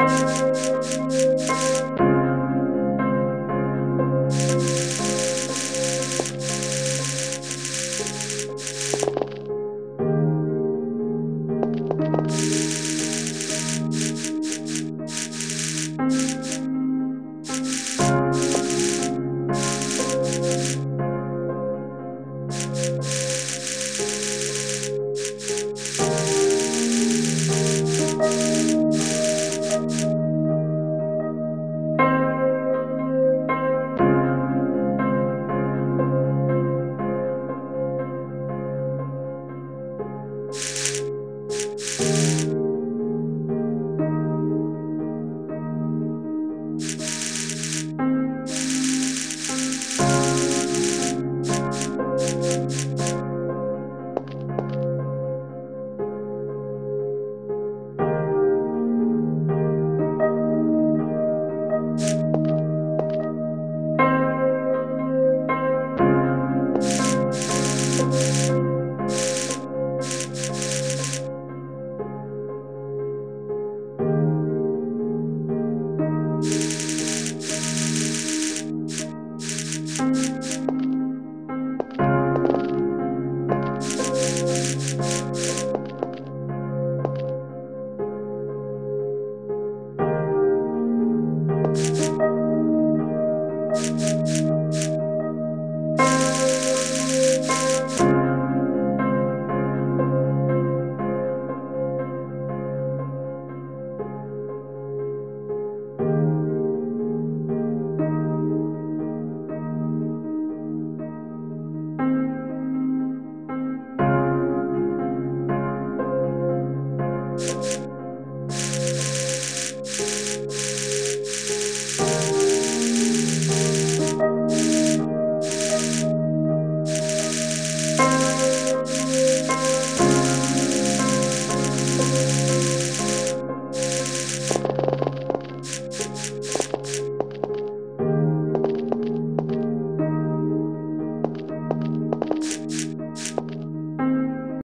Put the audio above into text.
Música Música